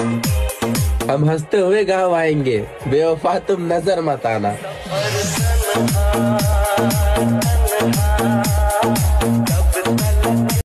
हम हँसते हुए गाँव आएँगे। बेवफा तुम नज़र मत आना।